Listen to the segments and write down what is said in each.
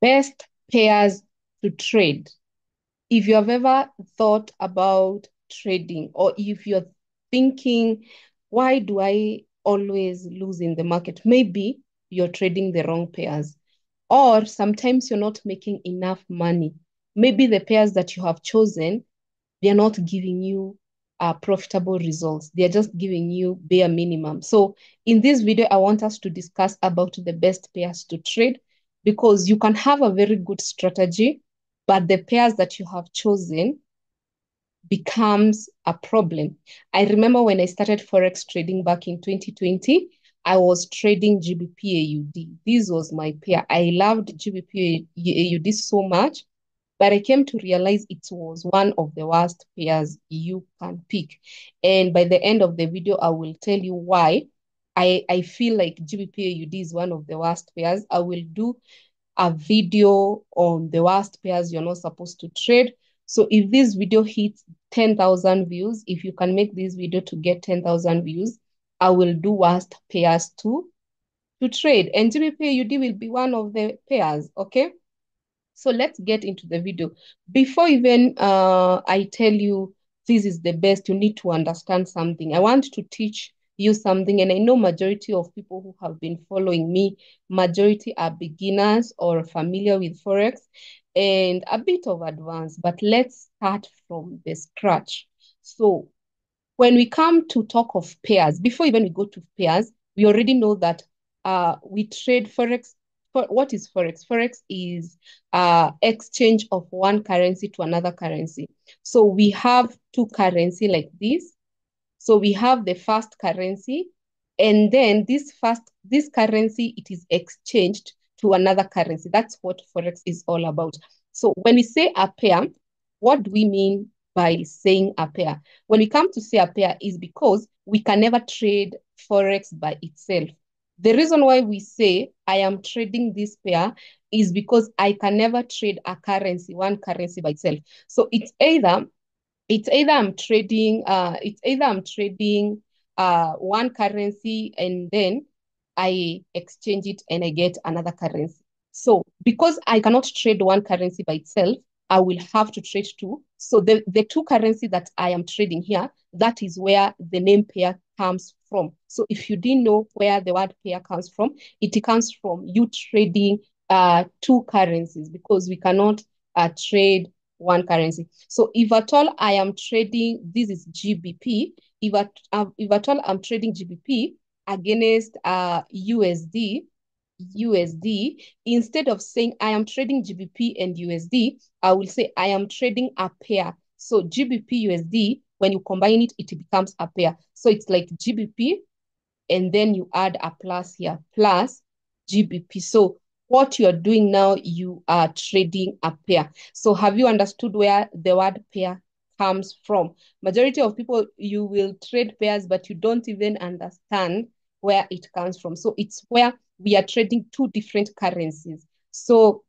best pairs to trade. If you have ever thought about trading, or if you're thinking, why do I always lose in the market? Maybe you're trading the wrong pairs, or sometimes you're not making enough money. Maybe the pairs that you have chosen, they're not giving you uh, profitable results. They're just giving you bare minimum. So in this video, I want us to discuss about the best pairs to trade because you can have a very good strategy, but the pairs that you have chosen becomes a problem. I remember when I started Forex trading back in 2020, I was trading GBP AUD. This was my pair. I loved GBP AUD so much but I came to realize it was one of the worst pairs you can pick. And by the end of the video, I will tell you why I, I feel like GBP is one of the worst pairs. I will do a video on the worst pairs you're not supposed to trade. So if this video hits 10,000 views, if you can make this video to get 10,000 views, I will do worst pairs too to trade. And GBP will be one of the pairs, okay? So let's get into the video. Before even uh, I tell you this is the best, you need to understand something. I want to teach you something, and I know majority of people who have been following me, majority are beginners or familiar with Forex and a bit of advanced, but let's start from the scratch. So when we come to talk of pairs, before even we go to pairs, we already know that uh, we trade Forex for, what is forex? Forex is uh, exchange of one currency to another currency. So we have two currency like this. So we have the first currency, and then this first this currency it is exchanged to another currency. That's what forex is all about. So when we say a pair, what do we mean by saying a pair? When we come to say a pair is because we can never trade forex by itself. The reason why we say I am trading this pair is because I can never trade a currency, one currency by itself. So it's either it's either I'm trading uh it's either I'm trading uh one currency and then I exchange it and I get another currency. So because I cannot trade one currency by itself, I will have to trade two. So the, the two currency that I am trading here, that is where the name pair comes from. So if you didn't know where the word pair comes from, it comes from you trading uh, two currencies because we cannot uh, trade one currency. So if at all I am trading, this is GBP. If at, uh, if at all I'm trading GBP against uh, USD, USD, instead of saying I am trading GBP and USD, I will say I am trading a pair. So GBP USD, when you combine it, it becomes a pair. So it's like GBP, and then you add a plus here, plus GBP. So what you're doing now, you are trading a pair. So have you understood where the word pair comes from? Majority of people, you will trade pairs, but you don't even understand where it comes from. So it's where we are trading two different currencies. So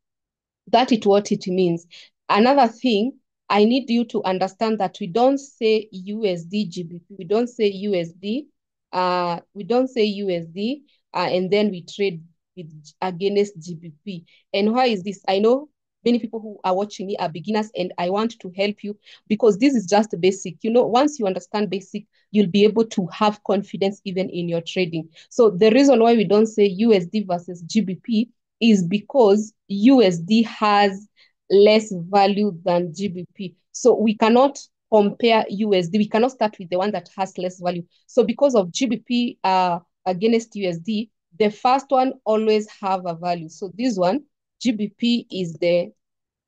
that is what it means. Another thing, I need you to understand that we don't say USD GBP. We don't say USD. Uh, we don't say USD, uh, and then we trade with against GBP. And why is this? I know many people who are watching me are beginners and I want to help you because this is just basic. You know, once you understand basic, you'll be able to have confidence even in your trading. So the reason why we don't say USD versus GBP is because USD has less value than GBP. So we cannot compare USD. We cannot start with the one that has less value. So because of GBP uh, against USD, the first one always have a value. So this one, GBP is the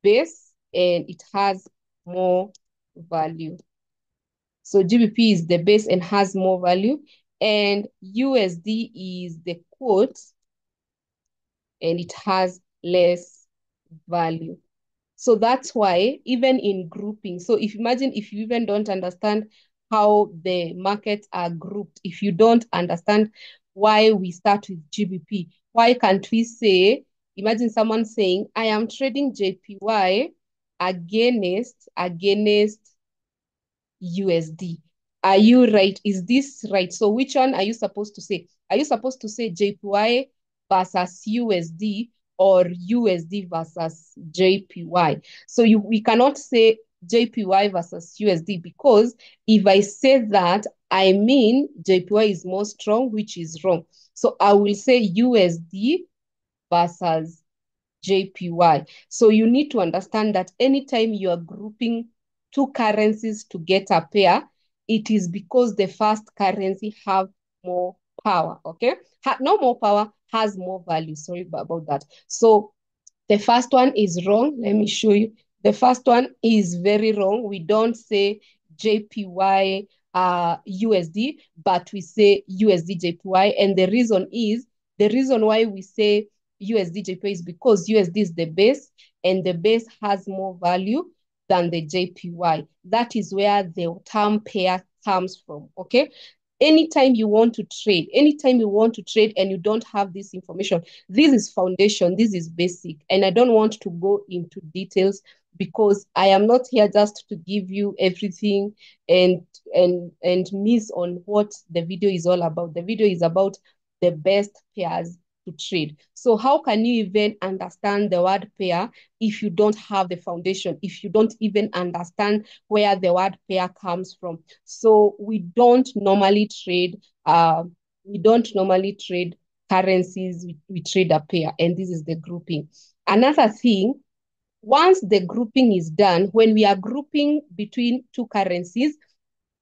base and it has more value. So GBP is the base and has more value. And USD is the quote and it has less value. So that's why even in grouping, so if imagine if you even don't understand how the markets are grouped, if you don't understand why we start with GBP, why can't we say imagine someone saying, I am trading JPY against, against USD. Are you right? Is this right? So which one are you supposed to say? Are you supposed to say JPY versus USD or USD versus JPY. So you we cannot say JPY versus USD because if I say that, I mean JPY is more strong, which is wrong. So I will say USD versus JPY. So you need to understand that anytime you are grouping two currencies to get a pair, it is because the first currency have more power, okay? Ha no more power, has more value. Sorry about that. So the first one is wrong. Let me show you. The first one is very wrong. We don't say JPY uh, USD, but we say USD JPY. And the reason is, the reason why we say USD JPY is because USD is the base and the base has more value than the JPY. That is where the term pair comes from, okay? anytime you want to trade, anytime you want to trade and you don't have this information, this is foundation, this is basic. And I don't want to go into details because I am not here just to give you everything and and and miss on what the video is all about. The video is about the best pairs to trade. So how can you even understand the word pair if you don't have the foundation, if you don't even understand where the word pair comes from? So we don't normally trade, uh, we don't normally trade currencies, we, we trade a pair, and this is the grouping. Another thing, once the grouping is done, when we are grouping between two currencies,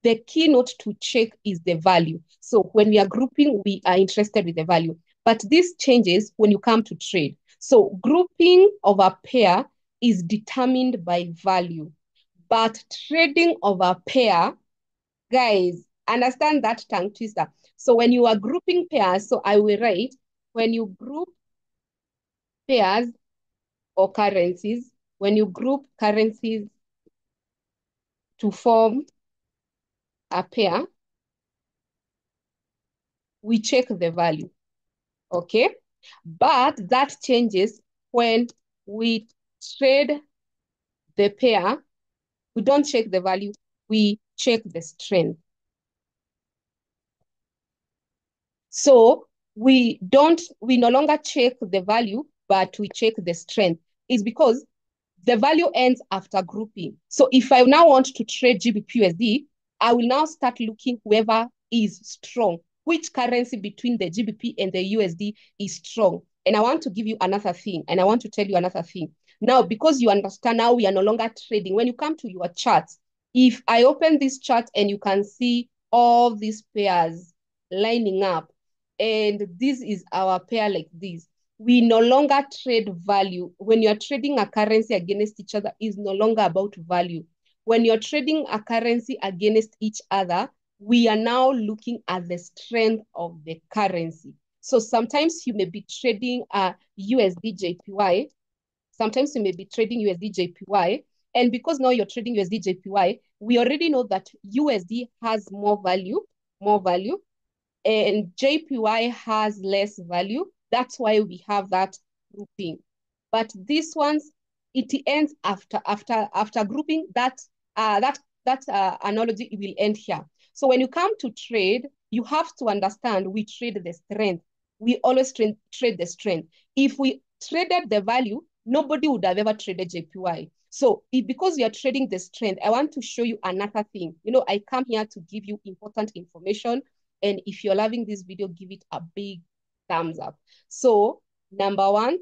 the keynote to check is the value. So when we are grouping, we are interested with the value. But this changes when you come to trade. So grouping of a pair is determined by value. But trading of a pair, guys, understand that tongue twister. So when you are grouping pairs, so I will write, when you group pairs or currencies, when you group currencies to form a pair, we check the value okay? But that changes when we trade the pair. We don't check the value, we check the strength. So we don't, we no longer check the value, but we check the strength. It's because the value ends after grouping. So if I now want to trade GBPUSD, I will now start looking whoever is strong which currency between the GBP and the USD is strong. And I want to give you another thing, and I want to tell you another thing. Now, because you understand now we are no longer trading, when you come to your chart, if I open this chart and you can see all these pairs lining up, and this is our pair like this, we no longer trade value. When you're trading a currency against each other, is no longer about value. When you're trading a currency against each other, we are now looking at the strength of the currency. So sometimes you may be trading a USD JPY. Sometimes you may be trading USD JPY. And because now you're trading USD JPY, we already know that USD has more value, more value, and JPY has less value. That's why we have that grouping. But these ones, it ends after after after grouping. That uh, that that uh, analogy will end here. So when you come to trade, you have to understand we trade the strength. We always trade, trade the strength. If we traded the value, nobody would have ever traded JPY. So if, because you are trading the strength, I want to show you another thing. You know, I come here to give you important information. And if you're loving this video, give it a big thumbs up. So number one,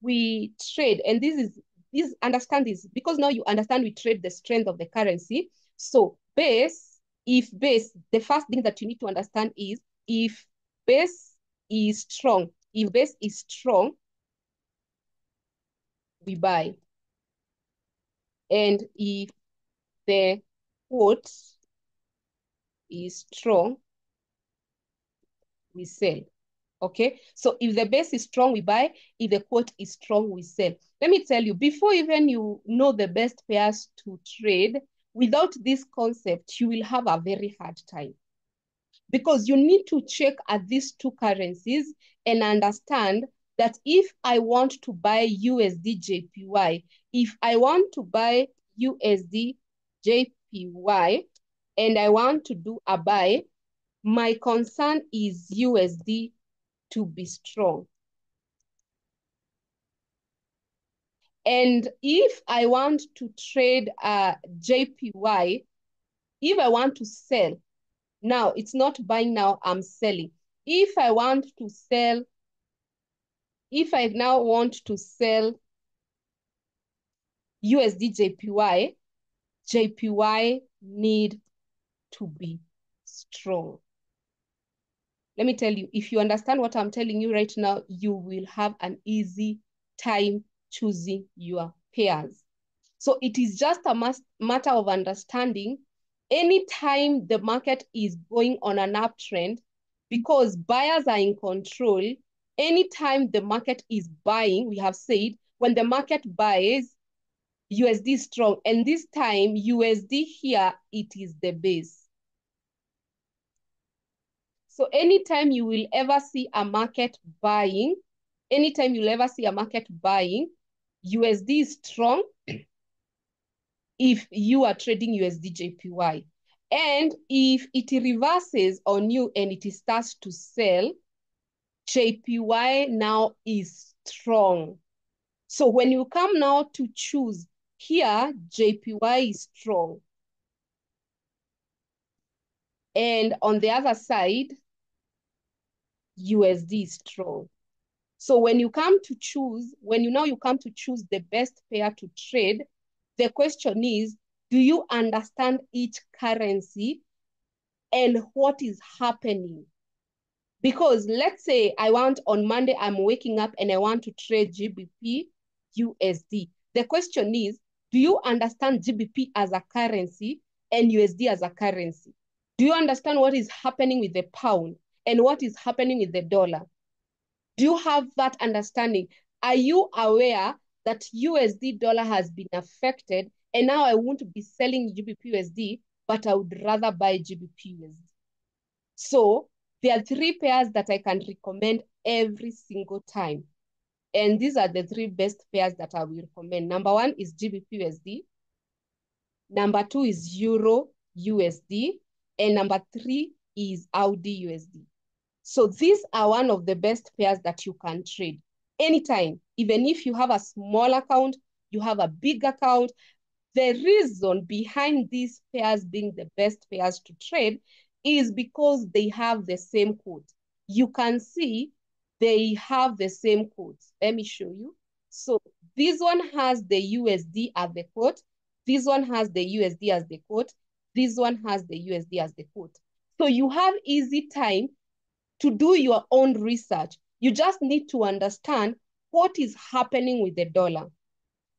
we trade, and this is this understand this because now you understand we trade the strength of the currency. So base if base, the first thing that you need to understand is if base is strong, if base is strong, we buy. And if the quote is strong, we sell. Okay, so if the base is strong, we buy. If the quote is strong, we sell. Let me tell you, before even you know the best pairs to trade, without this concept, you will have a very hard time. Because you need to check at these two currencies and understand that if I want to buy USD JPY, if I want to buy USD JPY, and I want to do a buy, my concern is USD to be strong. And if I want to trade uh, JPY, if I want to sell, now it's not buying now, I'm selling. If I want to sell, if I now want to sell USD JPY, JPY need to be strong. Let me tell you, if you understand what I'm telling you right now, you will have an easy time choosing your pairs. So it is just a matter of understanding anytime the market is going on an uptrend, because buyers are in control, anytime the market is buying, we have said, when the market buys, USD strong. And this time, USD here, it is the base. So anytime you will ever see a market buying, anytime you'll ever see a market buying, USD is strong if you are trading USD JPY. And if it reverses on you and it starts to sell, JPY now is strong. So when you come now to choose here, JPY is strong. And on the other side, USD strong. So when you come to choose, when you now you come to choose the best pair to trade, the question is, do you understand each currency and what is happening? Because let's say I want on Monday, I'm waking up and I want to trade GBP USD. The question is, do you understand GBP as a currency and USD as a currency? Do you understand what is happening with the pound and what is happening with the dollar? Do you have that understanding? Are you aware that USD dollar has been affected and now I won't be selling GBP USD, but I would rather buy GBP USD. So there are three pairs that I can recommend every single time. And these are the three best pairs that I will recommend. Number one is GBP USD. Number two is Euro USD. And number three is Audi USD. So these are one of the best pairs that you can trade anytime. Even if you have a small account, you have a big account, the reason behind these pairs being the best pairs to trade is because they have the same code. You can see they have the same codes. Let me show you. So this one has the USD as the code. This one has the USD as the code. This one has the USD as the code. So you have easy time to do your own research. You just need to understand what is happening with the dollar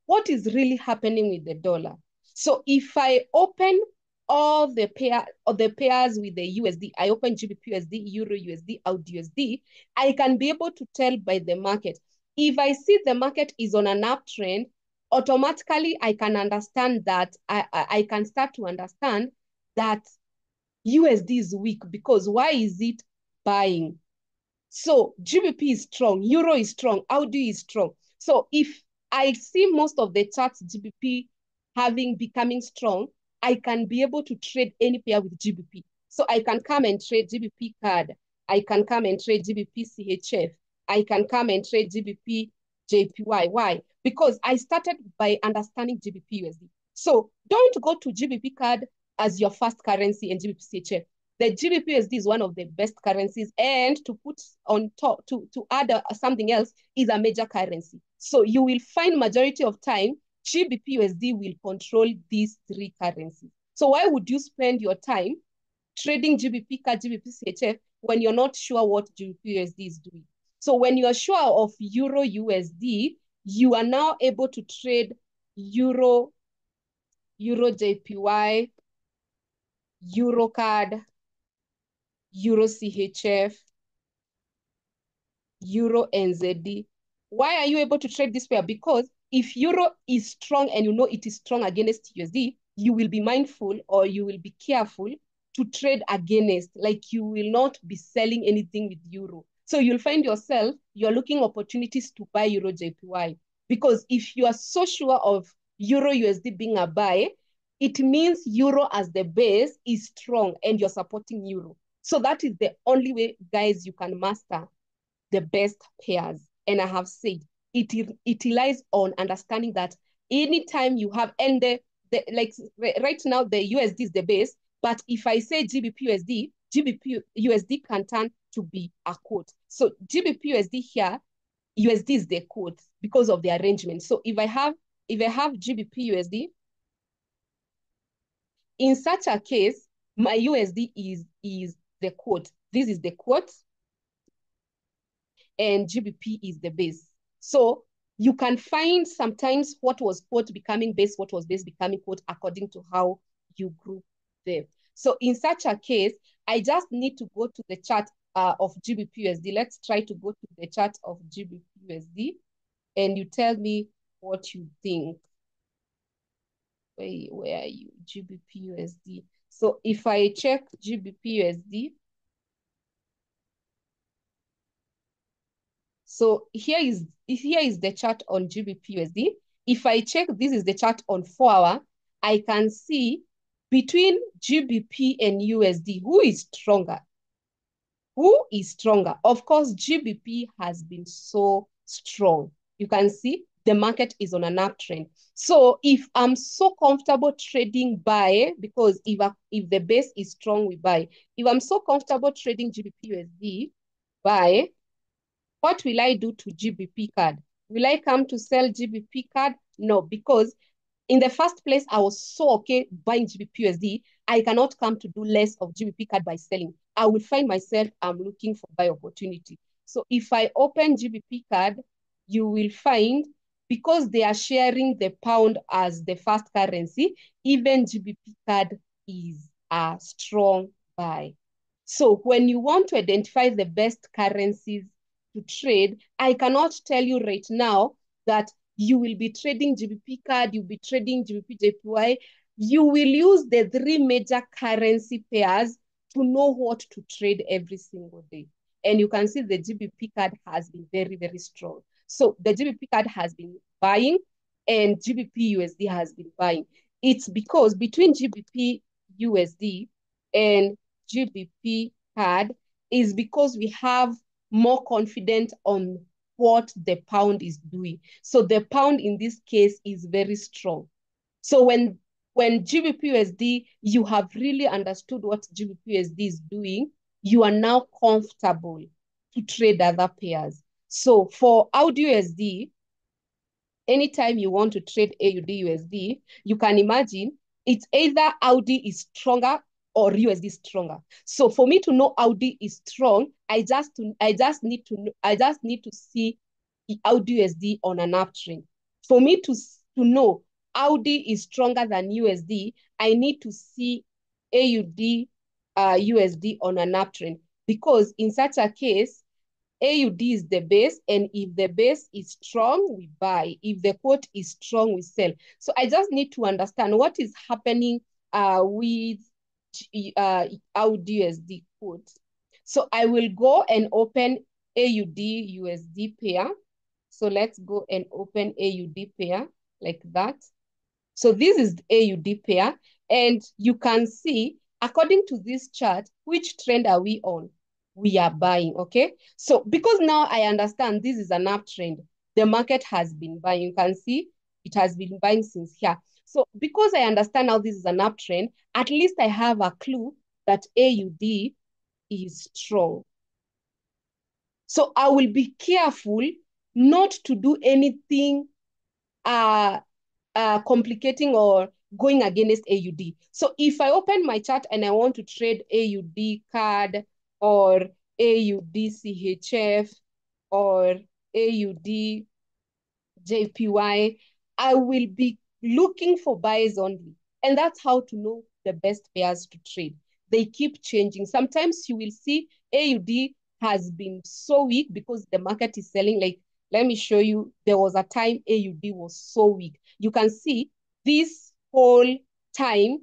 what is really happening with the dollar. So if I open all the pair or the pairs with the USD, I open GBP USD, Euro USD, AUD USD, I can be able to tell by the market. If I see the market is on an uptrend, automatically I can understand that I, I, I can start to understand that USD is weak because why is it buying? So GBP is strong, Euro is strong, AUD is strong. So if I see most of the charts GBP having becoming strong, I can be able to trade any pair with GBP. So I can come and trade GBP CAD. I can come and trade GBP CHF. I can come and trade GBP JPY. Why? Because I started by understanding GBP USD. So don't go to GBP CAD as your first currency and GBP CHF. The GBP USD is one of the best currencies, and to put on top, to, to add a, something else, is a major currency. So you will find majority of time, GBPUSD will control these three currencies. So why would you spend your time trading GBP, CAD, GBP, CHF when you're not sure what GBPUSD is doing? So when you are sure of Euro USD, you are now able to trade Euro, Euro JPY, Euro CAD, Euro CHF, Euro NZD. Why are you able to trade this pair? Because if Euro is strong and you know it is strong against USD, you will be mindful or you will be careful to trade against, like you will not be selling anything with Euro. So you'll find yourself, you're looking opportunities to buy Euro JPY. Because if you are so sure of Euro USD being a buy, it means Euro as the base is strong and you're supporting Euro. So that is the only way, guys, you can master the best pairs. And I have said, it, it relies on understanding that anytime you have, and the, the like right now, the USD is the base, but if I say GBP USD, GBP USD can turn to be a quote. So GBP USD here, USD is the quote because of the arrangement. So if I have if I have GBP USD, in such a case, my USD is is the quote. This is the quote, and GBP is the base. So you can find sometimes what was quote becoming base, what was base becoming quote according to how you group them. So in such a case, I just need to go to the chart uh, of GBPUSD. Let's try to go to the chart of GBPUSD and you tell me what you think. Where, where are you? GBPUSD. So if I check GBPUSD, so here is here is the chart on GBPUSD. If I check this is the chart on four hour, I can see between GBP and USD, who is stronger? Who is stronger? Of course, GBP has been so strong. You can see the market is on an uptrend. So if I'm so comfortable trading buy, because if, I, if the base is strong, we buy. If I'm so comfortable trading GBP USD buy, what will I do to GBP CAD? Will I come to sell GBP CAD? No, because in the first place, I was so okay buying GBPUSD. I cannot come to do less of GBP CAD by selling. I will find myself, I'm looking for buy opportunity. So if I open GBP CAD, you will find because they are sharing the pound as the first currency, even GBP CAD is a strong buy. So when you want to identify the best currencies to trade, I cannot tell you right now that you will be trading GBP CAD, you'll be trading GBP JPY. You will use the three major currency pairs to know what to trade every single day. And you can see the GBP CAD has been very, very strong. So the GBP CAD has been buying and GBP USD has been buying. It's because between GBP USD and GBP CAD is because we have more confidence on what the pound is doing. So the pound in this case is very strong. So when when GBPUSD, you have really understood what GBPUSD is doing, you are now comfortable to trade other pairs. So for AUDUSD, anytime you want to trade AUDUSD, you can imagine it's either Audi is stronger or USD stronger. So for me to know Audi is strong, I just to, I just need to I just need to see Audi USD on an uptrend. For me to to know Audi is stronger than USD, I need to see AUD uh, USD on an uptrend because in such a case, AUD is the base, and if the base is strong, we buy. If the quote is strong, we sell. So I just need to understand what is happening uh, with uh, AUD USD quote. So I will go and open AUD USD pair. So let's go and open AUD pair like that. So this is AUD pair. And you can see, according to this chart, which trend are we on? We are buying, okay? So because now I understand this is an uptrend, the market has been buying. You can see it has been buying since here. So because I understand now this is an uptrend, at least I have a clue that AUD is strong. So I will be careful not to do anything uh, uh, complicating or going against AUD. So if I open my chart and I want to trade AUD CAD or AUD CHF or AUDJPY. I will be looking for buys only. And that's how to know the best pairs to trade. They keep changing. Sometimes you will see AUD has been so weak because the market is selling. Like, let me show you, there was a time AUD was so weak. You can see this whole time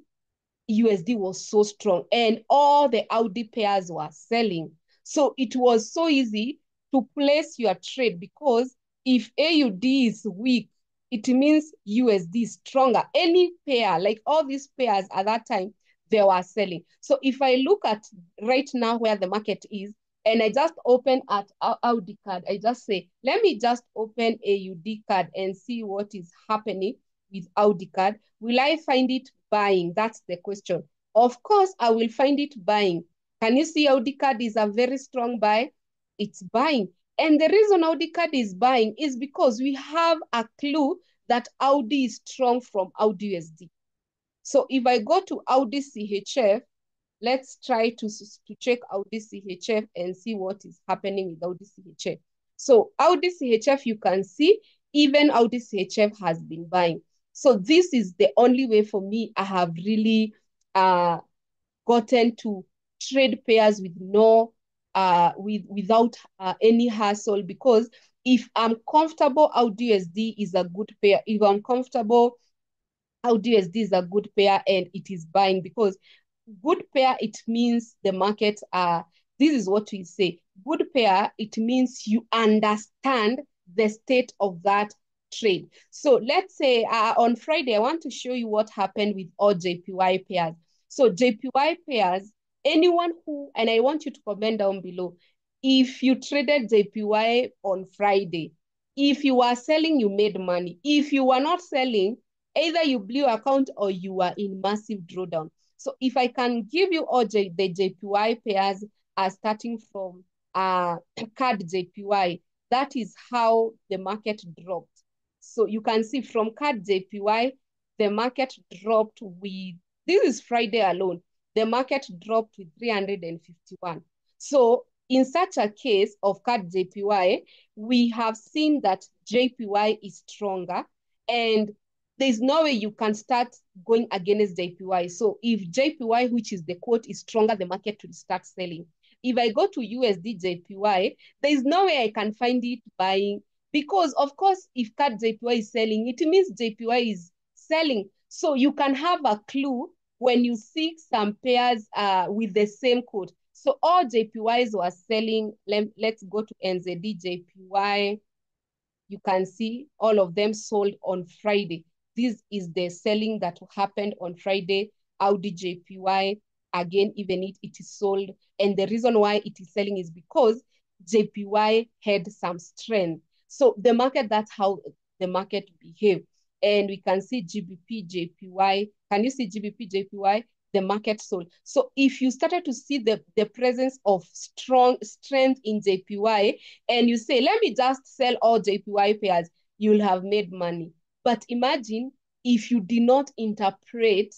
USD was so strong and all the Audi pairs were selling. So it was so easy to place your trade because if AUD is weak, it means USD is stronger. Any pair, like all these pairs at that time, they were selling. So if I look at right now where the market is, and I just open at Audi CAD, I just say, let me just open AUD CAD and see what is happening with Audi CAD. Will I find it buying? That's the question. Of course, I will find it buying. Can you see Audi CAD is a very strong buy? It's buying. And the reason Audi CAD is buying is because we have a clue that Audi is strong from Audi USD. So if I go to Audi CHF, let's try to, to check Audi CHF and see what is happening with Audi CHF. So Audi CHF, you can see even Audi CHF has been buying. So this is the only way for me I have really uh, gotten to trade pairs with no uh with without uh, any hassle because if I'm comfortable, Audi USD is a good pair. If I'm comfortable, Audi USD is a good pair and it is buying because good pair, it means the market uh, this is what we say. Good pair, it means you understand the state of that trade. So let's say uh, on Friday, I want to show you what happened with all JPY pairs. So JPY pairs, anyone who, and I want you to comment down below, if you traded JPY on Friday, if you were selling, you made money. If you were not selling, either you blew account or you were in massive drawdown. So if I can give you all J, the JPY pairs are starting from uh, CAD JPY, that is how the market dropped. So you can see from CAD JPY, the market dropped with, this is Friday alone, the market dropped with 351. So in such a case of CAD JPY, we have seen that JPY is stronger and there's no way you can start going against JPY. So if JPY, which is the quote, is stronger, the market will start selling. If I go to USD JPY, there's no way I can find it buying because of course, if CAD JPY is selling, it means JPY is selling. So you can have a clue when you see some pairs uh, with the same code. So all JPYs were selling. Let, let's go to NZD JPY. You can see all of them sold on Friday. This is the selling that happened on Friday. Audi JPY, again, even it, it is sold. And the reason why it is selling is because JPY had some strength. So the market, that's how the market behaved. And we can see GBP, JPY. Can you see GBP, JPY? The market sold. So if you started to see the, the presence of strong strength in JPY and you say, let me just sell all JPY pairs, you'll have made money. But imagine if you did not interpret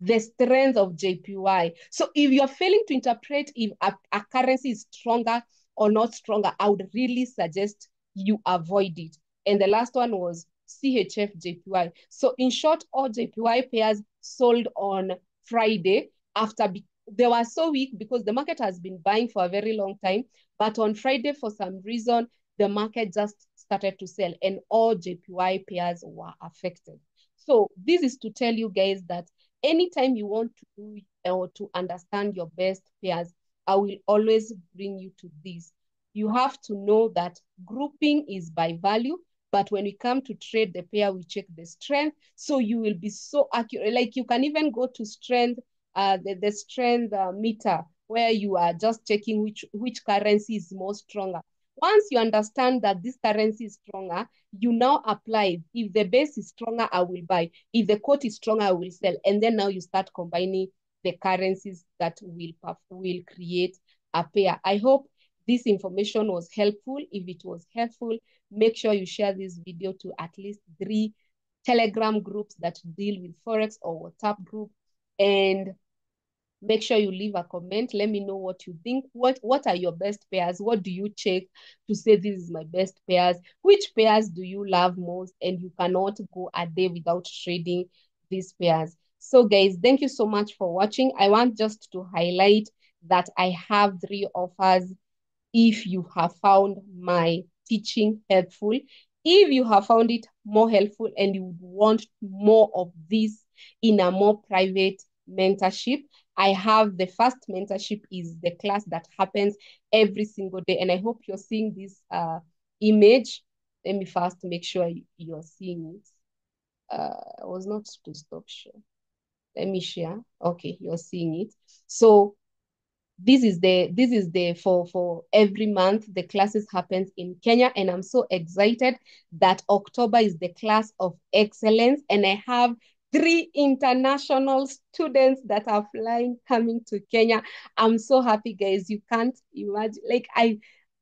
the strength of JPY. So if you're failing to interpret if a, a currency is stronger or not stronger, I would really suggest you avoid it. And the last one was CHF JPY. So in short, all JPY pairs sold on Friday after they were so weak because the market has been buying for a very long time. But on Friday, for some reason, the market just started to sell and all JPY pairs were affected. So this is to tell you guys that anytime you want to do or to understand your best pairs, I will always bring you to this. You have to know that grouping is by value, but when we come to trade the pair, we check the strength. So you will be so accurate. Like you can even go to strength, uh, the, the strength uh, meter, where you are just checking which, which currency is more stronger. Once you understand that this currency is stronger, you now apply. If the base is stronger, I will buy. If the quote is stronger, I will sell. And then now you start combining the currencies that will, will create a pair. I hope this information was helpful. If it was helpful, make sure you share this video to at least three Telegram groups that deal with Forex or WhatsApp group. And make sure you leave a comment. Let me know what you think. What what are your best pairs? What do you check to say this is my best pairs? Which pairs do you love most? And you cannot go a day without trading these pairs. So guys thank you so much for watching. I want just to highlight that i have three offers if you have found my teaching helpful if you have found it more helpful and you want more of this in a more private mentorship I have the first mentorship is the class that happens every single day. And I hope you're seeing this uh, image. Let me first make sure you're seeing it. Uh, I was not to stop share. Let me share. Okay, you're seeing it. So this is the this is the for for every month the classes happens in Kenya and I'm so excited that October is the class of excellence and I have three international students that are flying coming to Kenya. I'm so happy guys you can't imagine like I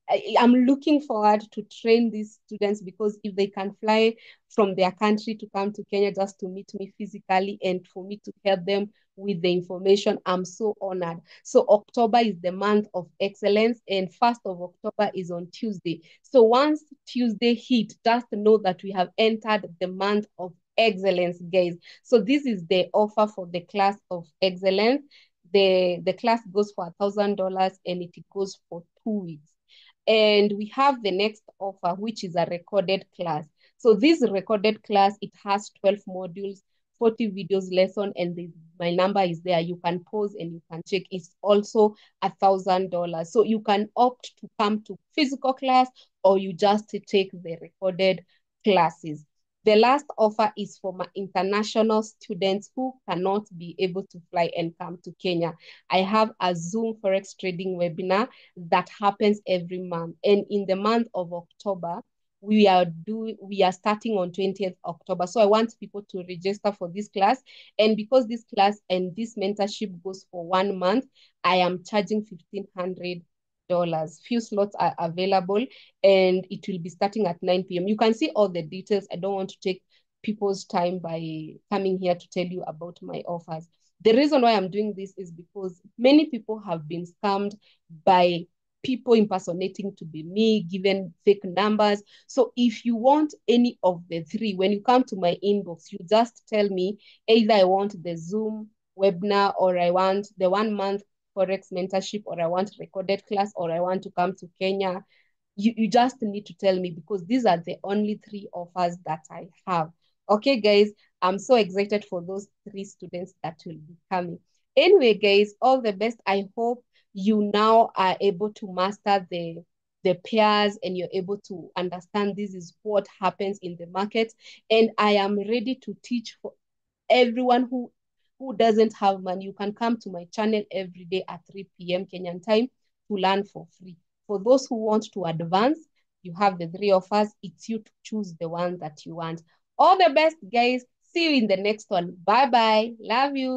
I, am looking forward to train these students because if they can fly from their country to come to Kenya just to meet me physically and for me to help them with the information, I'm so honored. So October is the month of excellence and 1st of October is on Tuesday. So once Tuesday hit, just know that we have entered the month of excellence, guys. So this is the offer for the class of excellence. The, the class goes for a thousand dollars and it goes for two weeks. And we have the next offer, which is a recorded class. So this recorded class, it has 12 modules, 40 videos lesson, and the, my number is there. You can pause and you can check. It's also a thousand dollars. So you can opt to come to physical class or you just take the recorded classes. The last offer is for my international students who cannot be able to fly and come to Kenya. I have a Zoom Forex trading webinar that happens every month. And in the month of October, we are doing we are starting on 20th October. So I want people to register for this class. And because this class and this mentorship goes for one month, I am charging 1500 dollars. Few slots are available and it will be starting at 9 p.m. You can see all the details. I don't want to take people's time by coming here to tell you about my offers. The reason why I'm doing this is because many people have been scammed by people impersonating to be me, given fake numbers. So if you want any of the three, when you come to my inbox, you just tell me either I want the Zoom webinar or I want the one month Forex mentorship or I want recorded class or I want to come to Kenya. You, you just need to tell me because these are the only three offers that I have. Okay, guys, I'm so excited for those three students that will be coming. Anyway, guys, all the best. I hope you now are able to master the the pairs and you're able to understand this is what happens in the market. And I am ready to teach for everyone who who doesn't have money, you can come to my channel every day at 3 p.m. Kenyan time to learn for free. For those who want to advance, you have the three of us. It's you to choose the one that you want. All the best, guys. See you in the next one. Bye bye. Love you.